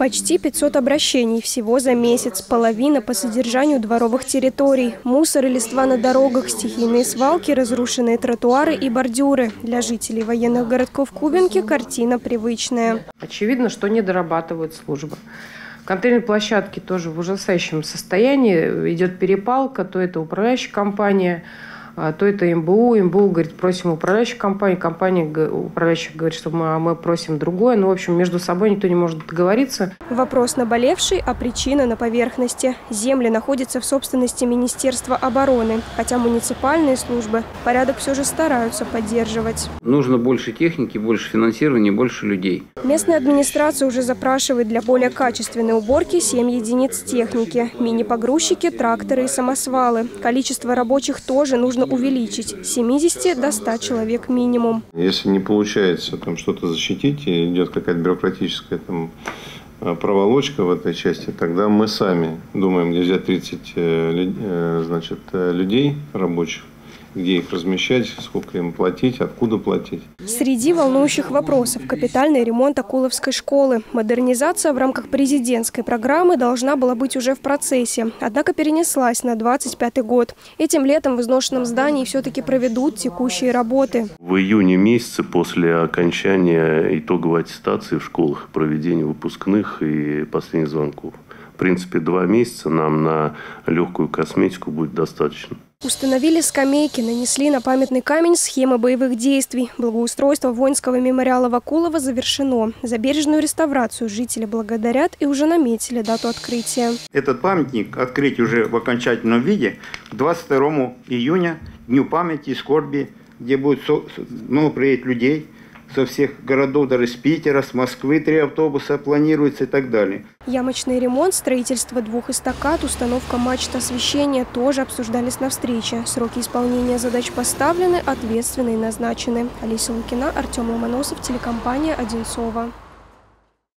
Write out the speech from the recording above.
Почти 500 обращений всего за месяц. Половина по содержанию дворовых территорий. Мусор и листва на дорогах, стихийные свалки, разрушенные тротуары и бордюры. Для жителей военных городков Кубинки картина привычная. Очевидно, что не дорабатывают службы. Контейнерные площадки тоже в ужасающем состоянии. Идет перепалка, то это управляющая компания, то это МБУ. МБУ говорит, просим управляющую компанию. Компания управляющая говорит, что мы, а мы просим другое. Ну, в общем, между собой никто не может договориться. Вопрос наболевший, а причина на поверхности. Земли находятся в собственности Министерства обороны, хотя муниципальные службы порядок все же стараются поддерживать. Нужно больше техники, больше финансирования, больше людей. Местная администрация уже запрашивает для более качественной уборки 7 единиц техники. Мини-погрузчики, тракторы и самосвалы. Количество рабочих тоже нужно увеличить с 70 до 100 человек минимум. Если не получается там что-то защитить, и идет какая-то бюрократическая там э, проволочка в этой части, тогда мы сами думаем, где взять 30 э, э, значит, людей рабочих, где их размещать, сколько им платить, откуда платить. Среди волнующих вопросов – капитальный ремонт Акуловской школы. Модернизация в рамках президентской программы должна была быть уже в процессе, однако перенеслась на 25 год. Этим летом в изношенном здании все-таки проведут текущие работы. В июне месяце после окончания итоговой аттестации в школах, проведения выпускных и последних звонков. В принципе, два месяца нам на легкую косметику будет достаточно. Установили скамейки, нанесли на памятный камень схемы боевых действий. Благоустройство воинского мемориала Вакулова завершено. За бережную реставрацию жители благодарят и уже наметили дату открытия. Этот памятник открыть уже в окончательном виде 22 июня, Дню памяти и скорби, где будет много приедет людей – со всех городов, даже с Питера, с Москвы три автобуса планируется и так далее. Ямочный ремонт, строительство двух эстакад, установка мачт освещения тоже обсуждались на встрече. Сроки исполнения задач поставлены, ответственные назначены. Алиса Лукина, Артем Ломоносов, телекомпания «Одинцова».